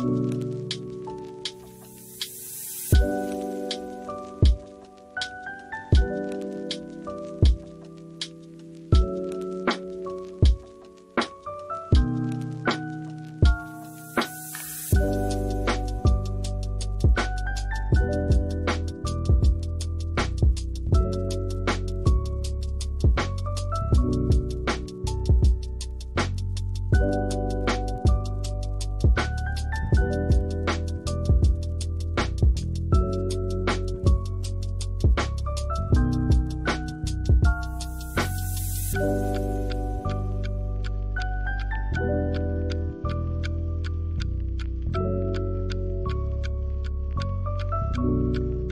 Música あ!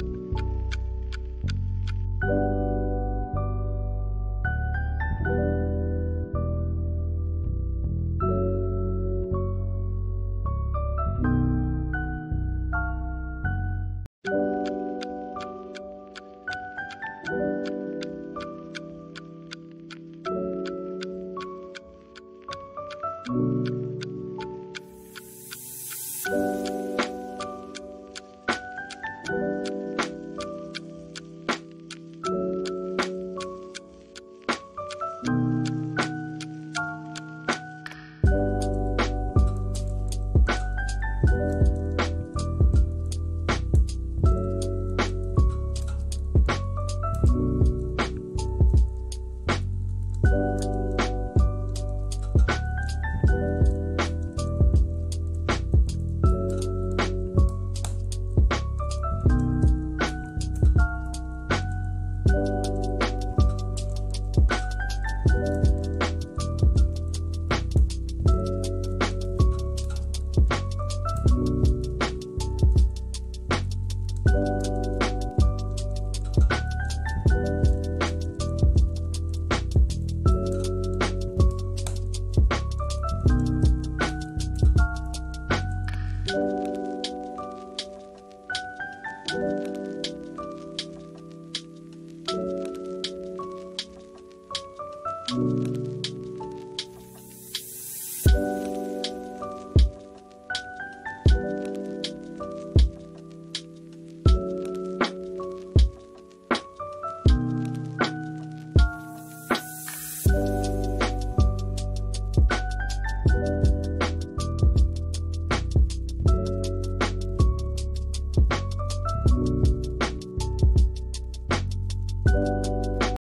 Thank